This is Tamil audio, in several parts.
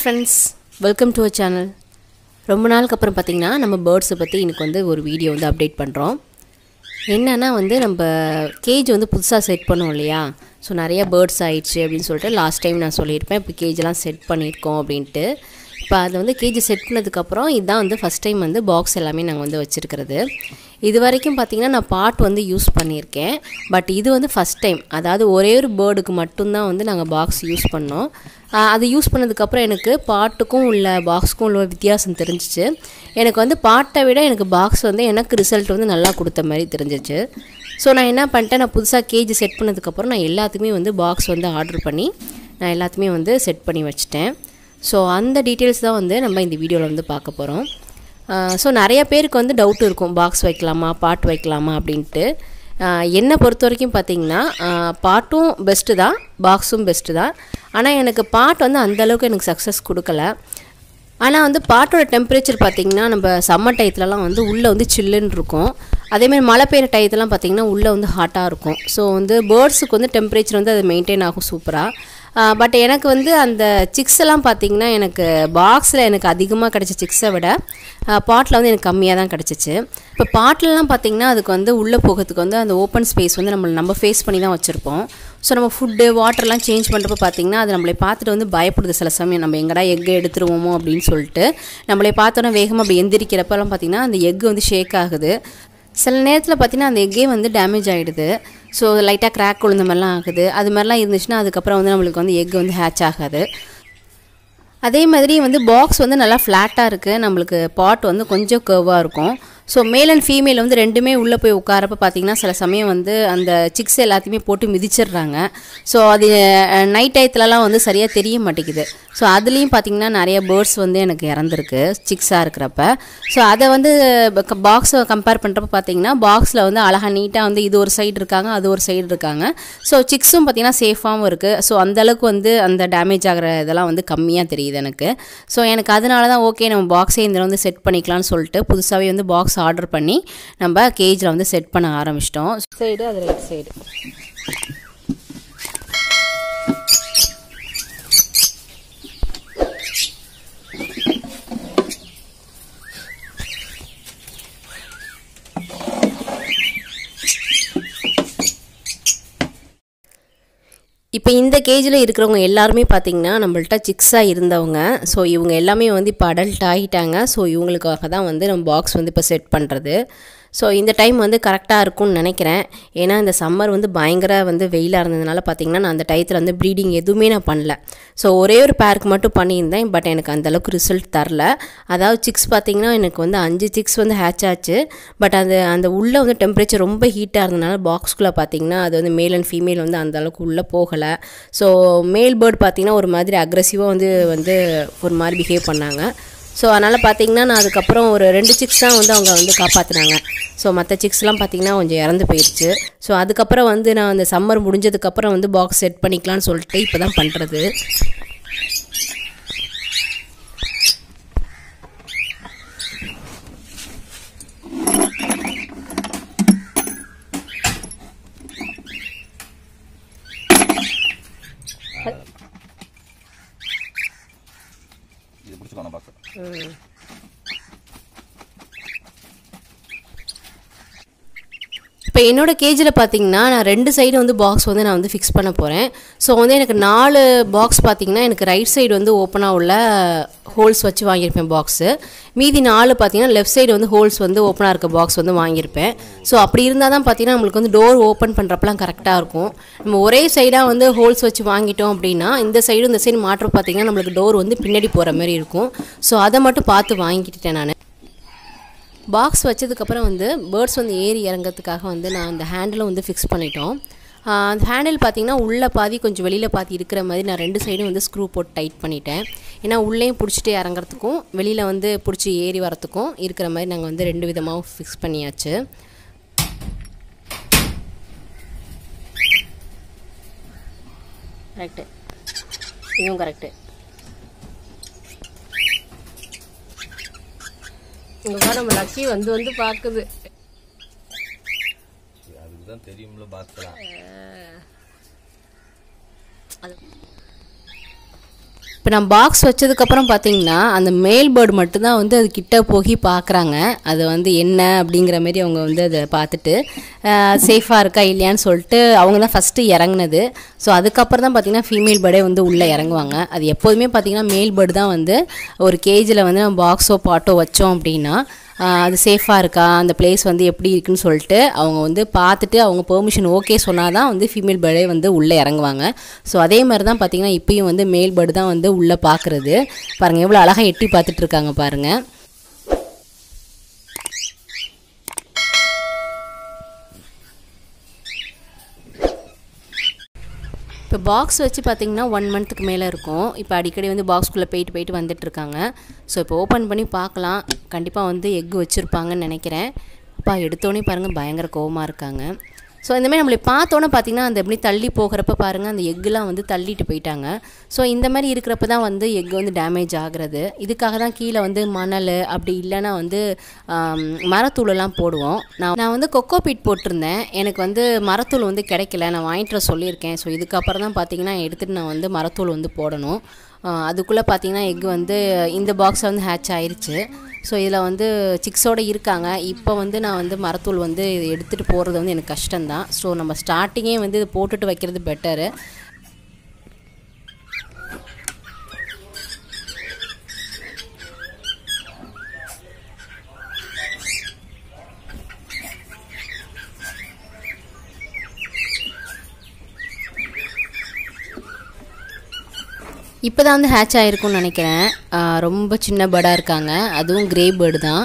Hi friends welcome to a channel ரொம்ப நாளுக்கு அப்புறம் பார்த்திங்கன்னா நம்ம பேர்ட்ஸை பற்றி இன்றைக்கி வந்து ஒரு வீடியோ வந்து அப்டேட் பண்ணுறோம் என்னென்னா வந்து நம்ம கேஜ் வந்து புதுசாக செட் பண்ணோம் இல்லையா? ஸோ நிறைய பேர்ட்ஸ் ஆயிடுச்சு அப்படின்னு சொல்லிட்டு லாஸ்ட் டைம் நான் சொல்லியிருப்பேன். இப்போ கேஜெலாம் செட் பண்ணியிருக்கோம் அப்படின்ட்டு. இப்போ அதை வந்து கேஜி செட் பண்ணதுக்கப்புறம் இதுதான் வந்து ஃபஸ்ட் டைம் வந்து பாக்ஸ் எல்லாமே நாங்கள் வந்து வச்சுருக்கிறது. இது வரைக்கும் பார்த்தீங்கன்னா நான் பாட் வந்து யூஸ் பண்ணியிருக்கேன். பட் இது வந்து ஃபஸ்ட் டைம் அதாவது ஒரே ஒரு பேர்டுக்கு மட்டும்தான் வந்து நாங்கள் பாக்ஸ் யூஸ் பண்ணோம். அது யூஸ் பண்ணதுக்கப்புறம் எனக்கு பாட்டுக்கும் உள்ள பாக்ஸுக்கும் உள்ள வித்தியாசம் தெரிஞ்சிச்சு. எனக்கு வந்து பாட்டை விட எனக்கு பாக்ஸ் வந்து எனக்கு ரிசல்ட் வந்து நல்லா கொடுத்த மாதிரி தெரிஞ்சிச்சு. ஸோ நான் என்ன பண்ணிட்டேன்? நான் புதுசாக கேஜி செட் பண்ணதுக்கப்புறம் நான் எல்லாத்துக்குமே வந்து பாக்ஸ் வந்து ஆர்டர் பண்ணி நான் எல்லாத்துமே வந்து செட் பண்ணி வச்சுட்டேன். ஸோ அந்த டீட்டெயில்ஸ் தான் வந்து நம்ம இந்த வீடியோவில் வந்து பார்க்க போகிறோம் ஸோ நிறைய பேருக்கு வந்து டவுட் இருக்கும். பாக்ஸ் வைக்கலாமா? பாட் வைக்கலாமா? அப்படின்ட்டு. என்னை பொறுத்த வரைக்கும் பார்த்தீங்கன்னா பாட்டும் பெஸ்ட்டு தான். பாக்ஸும் பெஸ்ட்டு தான். ஆனால் எனக்கு பாட் வந்து அந்தளவுக்கு எனக்கு சக்ஸஸ் கொடுக்கல. ஆனால் வந்து பாட்டோட டெம்பரேச்சர் பார்த்திங்கன்னா நம்ம சம்மர் டயத்துலலாம் வந்து உள்ளே வந்து சில்லுன்னு இருக்கும். அதேமாதிரி மழை பெய்கிற டயத்துலாம் பார்த்தீங்கன்னா உள்ளே வந்து ஹாட்டாக இருக்கும். ஸோ வந்து பேர்ட்ஸுக்கு வந்து டெம்பரேச்சர் வந்து அது மெயின்டைன் ஆகும் சூப்பராக பட் எனக்கு வந்து அந்த சிக்ஸ் எல்லாம் பார்த்தீங்கன்னா எனக்கு பாக்ஸில் எனக்கு அதிகமாக கிடச்ச சிக்ஸை விட பாட்டில் வந்து எனக்கு கம்மியாக தான் கிடச்சிச்சு. இப்போ பாட்டிலலாம் பார்த்தீங்கன்னா அதுக்கு வந்து உள்ளே போகிறதுக்கு வந்து அந்த ஓப்பன் ஸ்பேஸ் வந்து நம்மளை நம்ம ஃபேஸ் பண்ணி தான் வச்சுருப்போம். ஸோ நம்ம ஃபுட்டு வாட்டர்லாம் சேஞ்ச் பண்ணுறப்ப பார்த்தீங்கன்னா அது நம்மளை பார்த்துட்டு வந்து பயப்படுது சில சமயம். நம்ம எங்கடா எக்கு எடுத்துருவோமோ அப்படின்னு சொல்லிட்டு நம்மளை பார்த்தோன்னா வேகமாக அப்படி எந்திரிக்கிறப்பெல்லாம் பார்த்தீங்கன்னா அந்த எக் வந்து ஷேக் ஆகுது. சில நேரத்தில் பார்த்தீங்கன்னா அந்த எக்கே வந்து டேமேஜ் ஆகிடுது ஸோ லைட்டாக கிராக் உளுந்த மாதிரிலாம் ஆகுது. அது மாதிரிலாம் இருந்துச்சுன்னா அதுக்கப்புறம் வந்து நம்மளுக்கு வந்து எக் வந்து ஹேட்ச் ஆகாது. அதே மாதிரி வந்து பாக்ஸ் வந்து நல்லா ஃப்ளாட்டாக இருக்குது நம்மளுக்கு பாட் வந்து கொஞ்சம் கர்வாக இருக்கும். ஸோ மேல் அண்ட் ஃபீமேல் வந்து ரெண்டுமே உள்ளே போய் உட்காரப்ப பார்த்தீங்கன்னா சில சமயம் வந்து அந்த சிக்ஸ் எல்லாத்தையுமே போட்டு மிதிச்சிடுறாங்க. ஸோ அது நைட் டயத்துலலாம் வந்து சரியாக தெரிய மாட்டேங்குது. ஸோ அதுலேயும் பார்த்தீங்கன்னா நிறைய பேர்ட்ஸ் வந்து எனக்கு இறந்துருக்கு சிக்ஸாக இருக்கிறப்ப. ஸோ அதை வந்து பாக்ஸை கம்பேர் பண்ணுறப்ப பார்த்தீங்கன்னா பாக்ஸில் வந்து அழகாக நீட்டாக வந்து இது ஒரு சைடு இருக்காங்க அது ஒரு சைடு இருக்காங்க. ஸோ சிக்ஸும் பார்த்தீங்கன்னா சேஃபாகவும் இருக்குது ஸோ அந்தளவுக்கு வந்து அந்த டேமேஜ் ஆகிற இதெல்லாம் வந்து கம்மியாக தெரியுது எனக்கு. ஸோ எனக்கு அதனால தான் ஓகே நம்ம பாக்ஸே இந்த வந்து செட் பண்ணிக்கலாம்னு சொல்லிட்டு புதுசாகவே வந்து பாக்ஸ் ஆர்டர் பண்ணி நம்ம கேஜில் வந்து செட் பண்ண ஆரம்பிச்சிட்டோம். சைடு அது ரைட் சைடு இப்போ இந்த கேஜில் இருக்கிறவங்க எல்லாருமே பார்த்திங்கன்னா நம்மள்ட்ட சிக்ஸாக இருந்தவங்க. ஸோ இவங்க எல்லாமே வந்து இப்போ அடல்ட் ஆகிட்டாங்க ஸோ இவங்களுக்காக தான் வந்து நம்ம பாக்ஸ் வந்து இப்போ செட் பண்ணுறது ஸோ இந்த டைம் வந்து கரெக்டாக இருக்கும்னு நினைக்கிறேன். ஏன்னா இந்த சம்மர் வந்து பயங்கர வந்து வெயிலாக இருந்ததுனால பார்த்தீங்கன்னா நான் அந்த டயத்தில் வந்து ப்ரீடிங் எதுவுமே நான் பண்ணல. ஸோ ஒரே ஒரு பேருக்கு மட்டும் பண்ணியிருந்தேன். பட் எனக்கு அந்தளவுக்கு ரிசல்ட் தரல. அதாவது சிக்ஸ் பார்த்திங்கன்னா எனக்கு வந்து அஞ்சு சிக்ஸ் வந்து ஹேட்ச் ஆச்சு. பட் அது அந்த உள்ளே வந்து டெம்பரேச்சர் ரொம்ப ஹீட்டாக இருந்ததுனால பாக்ஸ்குள்ளே பார்த்தீங்கன்னா அது வந்து மேல் அண்ட் ஃபீமேல் வந்து அந்தளவுக்கு உள்ளே போகலை. ஸோ மேல் பேர்ட் பார்த்திங்கன்னா ஒரு மாதிரி அக்ரெசிவாக வந்து வந்து ஒரு மாதிரி பிஹேவ் பண்ணாங்க. ஸோ அதனால் பார்த்தீங்கன்னா நான் அதுக்கப்புறம் ஒரு ரெண்டு சிக்ஸ் தான் வந்து அவங்க வந்து காப்பாற்றினாங்க ஸோ மற்ற சிக்ஸ்லாம் பார்த்தீங்கன்னா கொஞ்சம் இறந்து போயிடுச்சு ஸோ அதுக்கப்புறம் வந்து நான் அந்த சம்மர் முடிஞ்சதுக்கப்புறம் வந்து பாக்ஸ் செட் பண்ணிக்கலாம்னு சொல்லிட்டு இப்போ தான் பண்ணுறது இது பிடிச்சிக்கணும் பாக்ஸ் இப்போ என்னோட கேஜில் பார்த்தீங்கன்னா நான் ரெண்டு சைடு வந்து பாக்ஸ் வந்து நான் வந்து ஃபிக்ஸ் பண்ண போகிறேன் ஸோ வந்து எனக்கு நாலு பாக்ஸ் பார்த்தீங்கன்னா எனக்கு ரைட் சைடு வந்து ஓப்பனாக உள்ள ஹோல்ஸ் வச்சு வாங்கியிருப்பேன் பாக்ஸு மீதி நாலு பார்த்தீங்கன்னா லெஃப்ட் சைடு வந்து ஹோல்ஸ் வந்து ஓப்பனாக இருக்க பாக்ஸ் வந்து வாங்கியிருப்பேன். ஸோ அப்படி இருந்தால் தான் பார்த்தீங்கன்னா நம்மளுக்கு வந்து டோர் ஓப்பன் பண்ணுறப்பலாம் கரெக்டாக இருக்கும். நம்ம ஒரே சைடாக வந்து ஹோல்ஸ் வச்சு வாங்கிட்டோம் அப்படின்னா இந்த சைடு இந்த சைடு மாற்றம் பார்த்தீங்கன்னா நம்மளுக்கு டோர் வந்து பின்னாடி போகிற மாதிரி இருக்கும். ஸோ அதை மட்டும் பார்த்து வாங்கிக்கிட்டேன் நான். பாக்ஸ் வச்சதுக்கப்புறம் வந்து பேர்ட்ஸ் வந்து ஏறி இறங்கிறதுக்காக வந்து நான் அந்த ஹேண்டிலும் வந்து ஃபிக்ஸ் பண்ணிட்டோம். அந்த ஹேண்டில் பார்த்தீங்கன்னா உள்ளே பாதி கொஞ்சம் வெளியில் பாதி இருக்கிற மாதிரி நான் ரெண்டு சைடும் வந்து ஸ்க்ரூ போட்டு டைட் பண்ணிட்டேன். ஏன்னா உள்ளேயும் பிடிச்சிட்டு இறங்குறதுக்கும் வெளியில் வந்து பிடிச்சி ஏறி வரத்துக்கும் இருக்கிற மாதிரி நாங்கள் வந்து ரெண்டு விதமாகவும் ஃபிக்ஸ் பண்ணியாச்சு. கரெக்டு இதுவும் கரெக்டு இங்கே பாரு நம்ம லக்கி வந்து வந்து பார்க்குது. அதுக்கு தான் தெரியும்ல பாக்ஸ்லாம் அது இப்போ நான் பாக்ஸ் வச்சதுக்கப்புறம் பார்த்தீங்கன்னா அந்த மேல் பேர்டு மட்டும்தான் வந்து அது கிட்ட போய் பார்க்குறாங்க அது வந்து என்ன அப்படிங்கிற மாரி அவங்க வந்து அதை பார்த்துட்டு சேஃபாக இருக்கா இல்லையான்னு சொல்லிட்டு அவங்க தான் ஃபஸ்ட்டு இறங்குனது. ஸோ அதுக்கப்புறம் தான் பார்த்திங்கன்னா ஃபீமேல் பேர்டே வந்து உள்ளே இறங்குவாங்க. அது எப்போதுமே பார்த்தீங்கன்னா மேல் பேர்டு தான் வந்து ஒரு கேஜில் வந்து நம்ம பாக்ஸோ பாட்டோ வச்சோம் அப்படின்னா அது சேஃபாக இருக்கா? அந்த பிளேஸ் வந்து எப்படி இருக்குன்னு சொல்லிட்டு அவங்க வந்து பார்த்துட்டு அவங்க பெர்மிஷன் ஓகே சொன்னால் தான் வந்து ஃபீமேல் பேர்டே வந்து உள்ளே இறங்குவாங்க. ஸோ அதே மாதிரி தான் பார்த்திங்கன்னா இப்பயும் வந்து மேல் பேர்டு தான் வந்து உள்ளே பார்க்குறது. பாருங்கள் எவ்வளோ அழகாக எட்டி பார்த்துட்டு இருக்காங்க பாருங்கள் இப்போ பாக்ஸ் வச்சு பார்த்தீங்கன்னா ஒன் மந்த்துக்கு மேலே இருக்கும். இப்போ அடிக்கடி வந்து பாக்ஸ்குள்ளே போயிட்டு போயிட்டு வந்துட்டு இருக்காங்க. ஸோ இப்போ ஓப்பன் பண்ணி பார்க்கலாம். கண்டிப்பாக வந்து எக்கு வச்சுருப்பாங்கன்னு நினைக்கிறேன். அப்பா எடுத்தோடனே பாருங்கள் பயங்கர கோவமாக இருக்காங்க. ஸோ இந்தமாதிரி நம்மளை பார்த்தோன்னே பார்த்தீங்கன்னா அந்த எப்படி தள்ளி போகிறப்ப பாருங்கள் அந்த எக்குலாம் வந்து தள்ளிட்டு போயிட்டாங்க. ஸோ இந்த மாதிரி இருக்கிறப்ப தான் வந்து எக் வந்து டேமேஜ் ஆகிறது. இதுக்காக தான் கீழே வந்து மணல் அப்படி இல்லைன்னா வந்து மரத்தூளெல்லாம் போடுவோம். நான் நான் வந்து கொக்கோ பீட் போட்டிருந்தேன். எனக்கு வந்து மரத்தூள் வந்து கிடைக்கல. நான் வாங்கிட்டு வர சொல்லியிருக்கேன். ஸோ இதுக்கப்புறம் தான் பார்த்தீங்கன்னா எடுத்துகிட்டு நான் வந்து மரத்தூள் வந்து போடணும். அதுக்குள்ளே பார்த்தீங்கன்னா எக் வந்து இந்த பாக்ஸில் வந்து ஹேட்ச் ஆயிடுச்சு ஸோ இதில் வந்து சிக்ஸோடு இருக்காங்க. இப்போ வந்து நான் வந்து மரத்தூள் வந்து இது எடுத்துகிட்டு போகிறது வந்து எனக்கு கஷ்டம்தான். ஸோ நம்ம ஸ்டார்டிங்கே வந்து இது போட்டுட்டு வைக்கிறது பெட்டரு இப்போ தான் வந்து ஹேட்ச் ஆகிருக்கும்னு நினைக்கிறேன். ரொம்ப சின்ன பேர்டாக இருக்காங்க. அதுவும் கிரே பேர்டு தான்.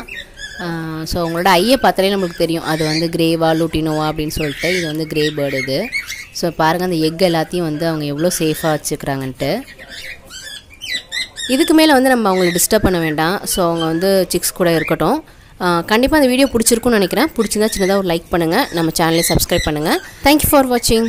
ஸோ அவங்களோட ஐயை பார்த்தாலே நம்மளுக்கு தெரியும். அது வந்து கிரேவா லூட்டினோவா அப்படின்னு சொல்லிட்டு இது வந்து கிரே பேர்டு இது. ஸோ பாருங்கள் அந்த எக் எல்லாத்தையும் வந்து அவங்க எவ்வளோ சேஃபாக வச்சுக்கிறாங்கன்ட்டு. இதுக்கு மேலே வந்து நம்ம அவங்கள டிஸ்டர்ப் பண்ண வேண்டாம். ஸோ அவங்க வந்து சிக்ஸ் கூட இருக்கட்டும். கண்டிப்பாக அந்த வீடியோ பிடிச்சிருக்கும்னு நினைக்கிறேன். பிடிச்சிருந்தா சின்னதாக ஒரு லைக் பண்ணுங்கள் நம்ம சேனலை சப்ஸ்கிரைப் பண்ணுங்கள் தேங்க்யூ ஃபார் வாட்சிங்